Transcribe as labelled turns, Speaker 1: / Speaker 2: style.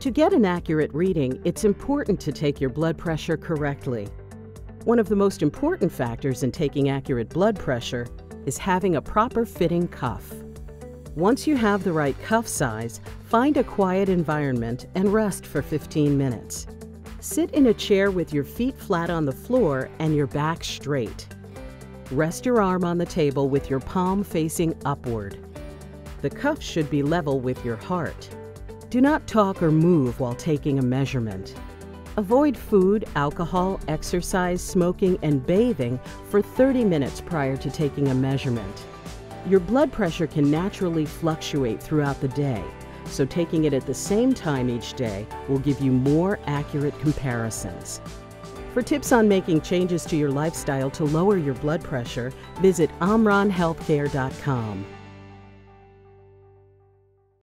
Speaker 1: To get an accurate reading, it's important to take your blood pressure correctly. One of the most important factors in taking accurate blood pressure is having a proper fitting cuff. Once you have the right cuff size, find a quiet environment and rest for 15 minutes. Sit in a chair with your feet flat on the floor and your back straight. Rest your arm on the table with your palm facing upward. The cuff should be level with your heart. Do not talk or move while taking a measurement. Avoid food, alcohol, exercise, smoking, and bathing for 30 minutes prior to taking a measurement. Your blood pressure can naturally fluctuate throughout the day, so taking it at the same time each day will give you more accurate comparisons. For tips on making changes to your lifestyle to lower your blood pressure, visit OmronHealthcare.com.